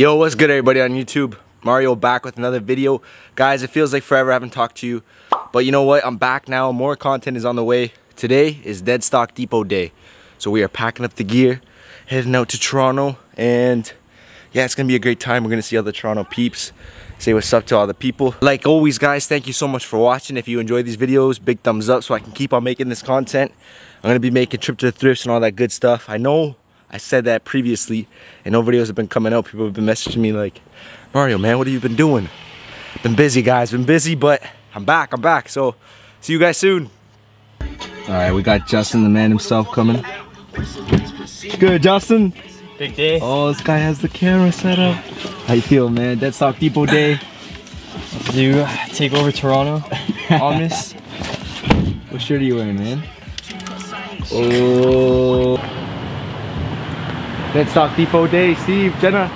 Yo, what's good everybody on YouTube? Mario back with another video. Guys, it feels like forever I haven't talked to you. But you know what? I'm back now. More content is on the way. Today is Dead Stock Depot Day. So we are packing up the gear, heading out to Toronto. And yeah, it's going to be a great time. We're going to see all the Toronto peeps. Say what's up to all the people. Like always, guys, thank you so much for watching. If you enjoy these videos, big thumbs up so I can keep on making this content. I'm going to be making trip to the thrifts and all that good stuff. I know I said that previously, and no videos have been coming out. People have been messaging me like, Mario, man, what have you been doing? Been busy, guys, been busy, but I'm back, I'm back. So, see you guys soon. All right, we got Justin, the man himself, coming. Good, Justin. Big day. Oh, this guy has the camera set up. How you feel, man? Dead Stock Depot Day. You take over Toronto on. What shirt are you wearing, man? Oh. Dead Stock Depot Day. Steve, Jenna,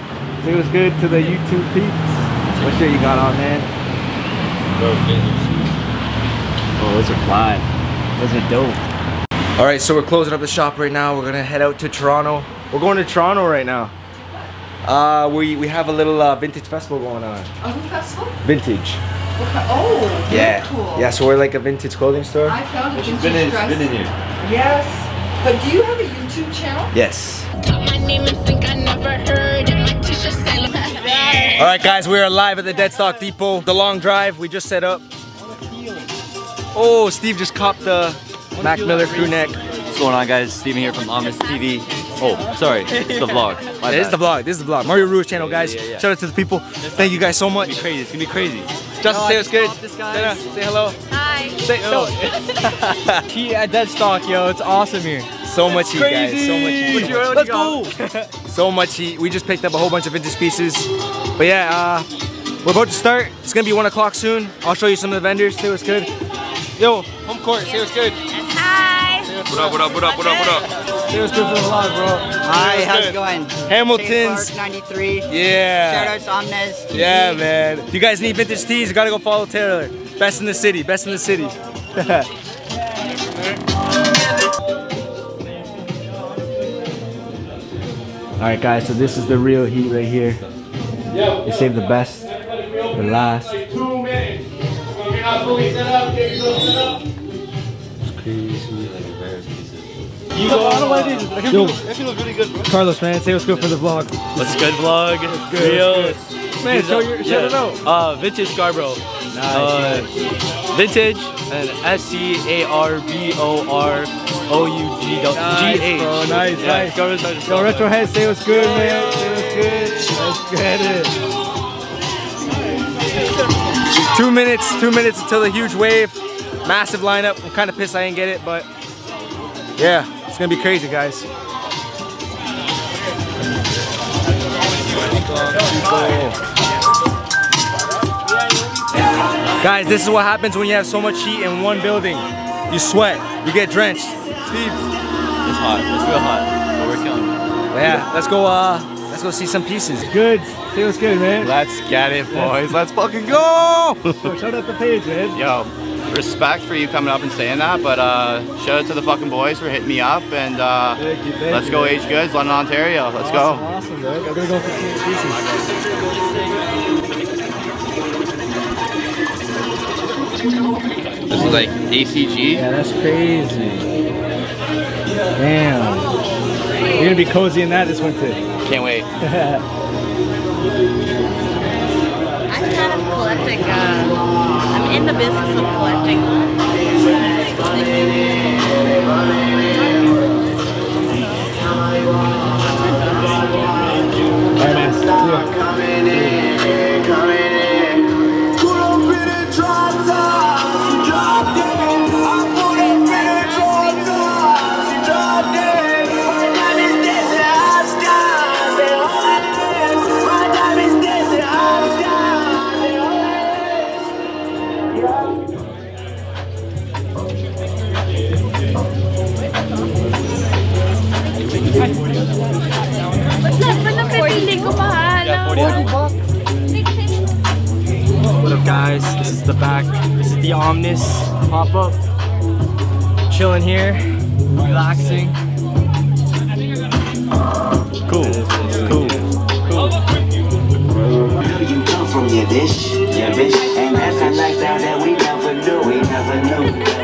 it was good to the YouTube peeps. What shirt you got on, man? Oh, those are fly. Those are dope. All right, so we're closing up the shop right now. We're gonna head out to Toronto. We're going to Toronto right now. Uh, we, we have a little uh, vintage festival going on. A who festival? Vintage. Okay. Oh, Yeah. cool. Yeah, so we're like a vintage clothing store. I found a vintage been in, dress. been in here. Yes. But do you have a YouTube channel? Yes. Got my name and think I never heard it. My teacher said, All right, guys, we are live at the Deadstock Depot. The long drive, we just set up. Oh, Steve just copped the Mac Miller crew neck. What's going on, guys? Steven here from Omnes TV. Oh, sorry, it's the vlog. My This is the vlog. This is the vlog. Mario Ruiz channel, guys. Yeah, yeah, yeah. Shout out to the people. Thank you guys so much. It's gonna be crazy. It's gonna be crazy. Justin, say what's good. This, guys. Say hello. Hi. Say, no. Heat at Deadstock, yo. It's awesome here. So much heat, guys. So much heat. Let's go. So much heat. We just picked up a whole bunch of vintage pieces. But yeah, uh, we're about to start. It's gonna be one o'clock soon. I'll show you some of the vendors. Say what's good. Yo, home court. Say what's good. Hi. What up, what up, what up, what up, what up? Say what's good for the vlog, bro. Hi, how's it going? Hamilton's. Park 93. Yeah. Shout out to Omnes. Yeah, man. If you guys need vintage tees, you gotta go follow Taylor. Best in the city. Best in the city. All right, guys. So this is the real heat right here. You save the best for last. Yo, Carlos, man, say what's good for the vlog. What's good, vlog? Real. Man, show your, shout it out. Uh, vintage Scarborough. Uh, vintage and S C A R B O R O U G G H. bro, nice, yeah, nice. Scarborough's hard to Yo, spell. Retrohead, say what's good, man. Say what's good. Let's get it. Two minutes, two minutes until the huge wave. Massive lineup. I'm kind of pissed I didn't get it, but yeah, it's gonna be crazy, guys. Guys, this is what happens when you have so much heat in one building. You sweat, you get drenched. Steve, It's hot. It's real hot. But we're killing it. yeah, let's go. Uh, let's go see some pieces. Good. Say what's good, man. Let's get it, boys. Let's fucking go! Shout out the page, man. Yo, respect for you coming up and saying that, but uh, shout out to the fucking boys for hitting me up, and uh, Thank you, thank let's you, go man. Age Goods, London, Ontario. Let's Awesome, go. Awesome, man. I'm gonna go for some pieces. This is like ACG. Yeah, that's crazy. Damn. You're gonna be cozy in that this winter. Can't wait. I'm kind of collecting. Uh, I'm in the business of collecting. What up, guys? This is the back. This is the Omnes pop up. Chilling here, relaxing. Cool, cool, cool. dish, yeah, bitch. And that's a lifestyle that we never knew, we never knew.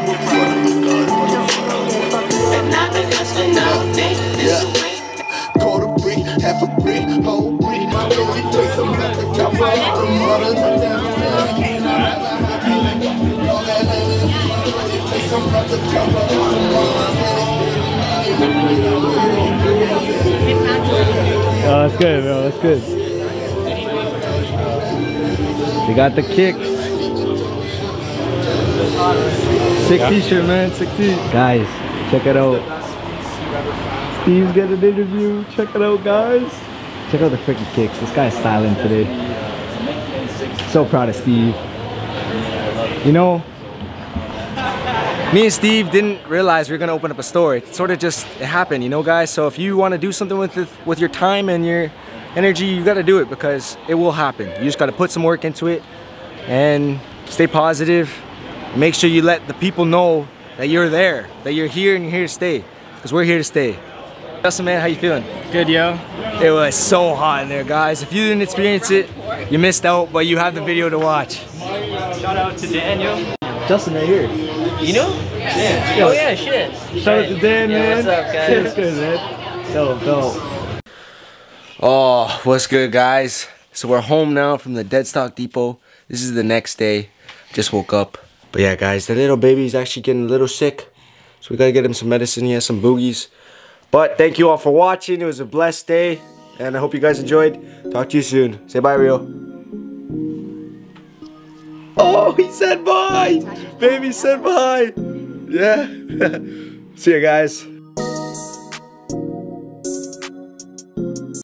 Oh, that's good, bro. That's good. They got the kicks. Sick t-shirt, man. Sick t-shirt. Guys, check it out. Steve's getting an interview. Check it out, guys. Check out the freaking kicks. This guy's styling today. So proud of Steve. You know, Me and Steve didn't realize we were gonna open up a store. It sort of just it happened, you know, guys. So if you want to do something with it, with your time and your energy, you got to do it because it will happen. You just got to put some work into it and stay positive. Make sure you let the people know that you're there, that you're here and you're here to stay, because we're here to stay. Justin, man, how you feeling? good, yo. It was so hot in there, guys. If you didn't experience it, you missed out, but you have the video to watch. Shout out to Daniel. Justin right here. You know? Yeah. Oh yeah, shit. Shout out to Dan, Yeah, man. what's up, guys? It's good, man. Dope, dope. Oh, what's good, guys? So we're home now from the Deadstock Depot. This is the next day. Just woke up. But yeah, guys, the little baby's actually getting a little sick. So we gotta get him some medicine. He has some boogies. But thank you all for watching. It was a blessed day. And I hope you guys enjoyed. Talk to you soon. Say bye, Rio. Oh, he said bye. Baby said bye. Yeah. See you guys.